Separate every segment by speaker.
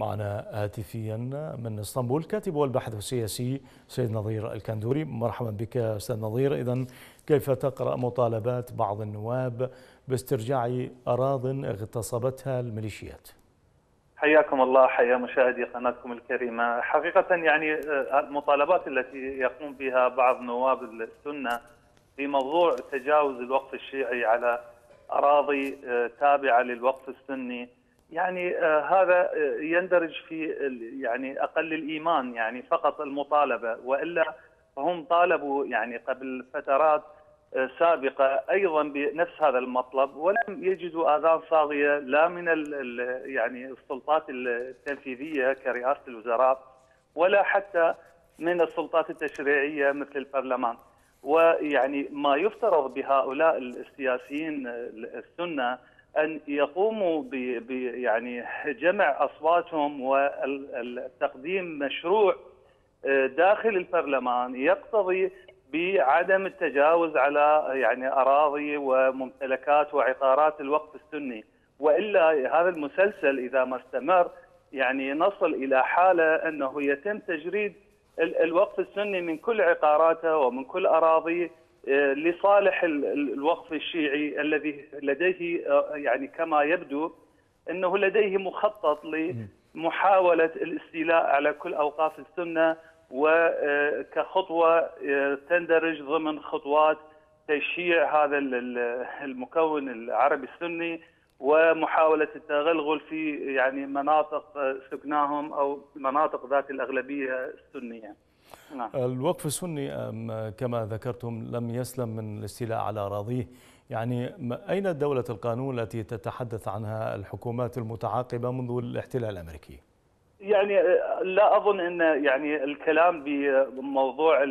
Speaker 1: معنا هاتفيا من إسطنبول كاتب والباحث السياسي سيد نظير الكندوري. مرحبا بك أستاذ نظير. اذا كيف تقرأ مطالبات بعض النواب باسترجاع اراض اغتصبتها الميليشيات؟
Speaker 2: حياكم الله حيا مشاهدي قناتكم الكريمة، حقيقة يعني المطالبات التي يقوم بها بعض نواب السنة في موضوع تجاوز الوقف الشيعي على أراضي تابعة للوقف السني يعني آه هذا يندرج في يعني أقل الإيمان يعني فقط المطالبة. وإلا فهم طالبوا يعني قبل فترات آه سابقة أيضا بنفس هذا المطلب ولم يجدوا آذان صاغية لا من يعني السلطات التنفيذية كرئاسة الوزراء ولا حتى من السلطات التشريعية مثل البرلمان. ويعني ما يفترض بهؤلاء السياسيين السنة أن يقوموا ب يعني جمع أصواتهم والتقديم مشروع داخل البرلمان يقتضي بعدم التجاوز على يعني أراضي وممتلكات وعقارات الوقف السني. وإلا هذا المسلسل إذا ما استمر يعني نصل إلى حالة أنه يتم تجريد الوقف السني من كل عقاراته ومن كل اراضيه لصالح الوقف الشيعي الذي لديه يعني كما يبدو أنه لديه مخطط لمحاولة الاستيلاء على كل أوقاف السنة وكخطوه تندرج ضمن خطوات تشييع هذا المكون العربي السني ومحاولة التغلغل في يعني مناطق سكناهم أو مناطق ذات الأغلبية السنية.
Speaker 1: نعم. الوقف السني كما ذكرتم لم يسلم من الاستيلاء على اراضيه، يعني أين دولة القانون التي تتحدث عنها الحكومات المتعاقبة منذ الاحتلال الأمريكي؟
Speaker 2: يعني لا أظن إن يعني الكلام بموضوع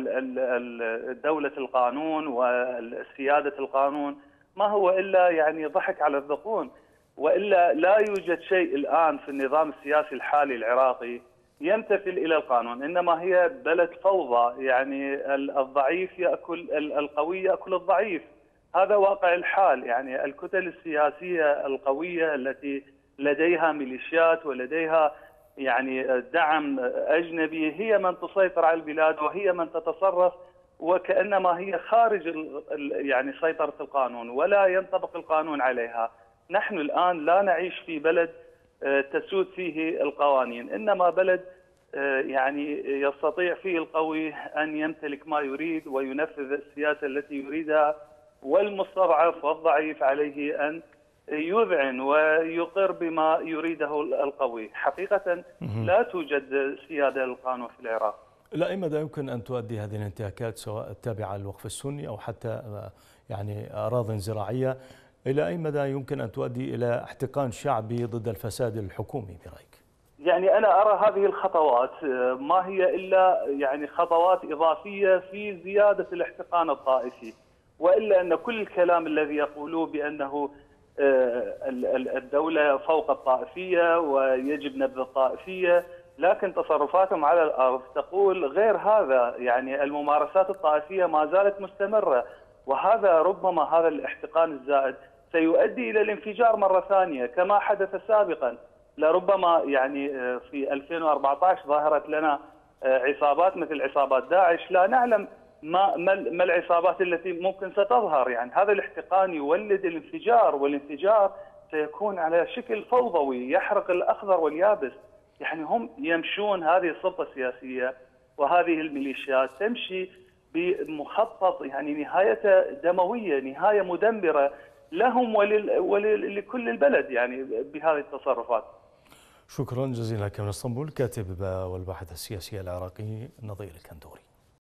Speaker 2: دولة القانون وسياده القانون ما هو إلا يعني ضحك على الذقون وإلا لا يوجد شيء الآن في النظام السياسي الحالي العراقي يمتثل إلى القانون إنما هي بلد فوضى يعني الضعيف يأكل القوي يأكل الضعيف. هذا واقع الحال يعني الكتل السياسية القوية التي لديها ميليشيات ولديها يعني دعم أجنبي هي من تسيطر على البلاد وهي من تتصرف وكأنما هي خارج يعني سيطرة القانون ولا ينطبق القانون عليها. نحن الآن لا نعيش في بلد تسود فيه القوانين. إنما بلد يعني يستطيع فيه القوي أن يمتلك ما يريد وينفذ السياسة التي يريدها والمستضعف والضعيف عليه أن يذعن ويقر بما يريده القوي. حقيقة لا توجد سيادة للقانون في العراق.
Speaker 1: إلى أي مدى يمكن أن تؤدي هذه الانتهاكات سواء التابعة للوقف السني أو حتى يعني أراضٍ زراعية. إلى أي مدى يمكن أن تؤدي إلى احتقان شعبي ضد الفساد الحكومي برأيك؟
Speaker 2: يعني أنا أرى هذه الخطوات ما هي إلا يعني خطوات إضافية في زيادة الاحتقان الطائفي. وإلا أن كل الكلام الذي يقولوه بأنه الدولة فوق الطائفية ويجب نبذ الطائفية لكن تصرفاتهم على الأرض تقول غير هذا. يعني الممارسات الطائفية ما زالت مستمرة. وهذا ربما هذا الاحتقان الزائد سيؤدي إلى الانفجار مرة ثانية. كما حدث سابقا لربما يعني في 2014 ظهرت لنا عصابات مثل عصابات داعش. لا نعلم ما ما العصابات التي ممكن ستظهر. يعني هذا الاحتقان يولد الانفجار والانفجار سيكون على شكل فوضوي يحرق الأخضر واليابس. يعني هم يمشون هذه السلطه السياسية وهذه الميليشيات تمشي بمخطط يعني نهايته دموية نهاية مدمرة لهم ولل ولكل البلد يعني بهذه التصرفات.
Speaker 1: شكرا جزيلا لك من إسطنبول كاتب والباحث السياسي العراقي نظير الكندوري.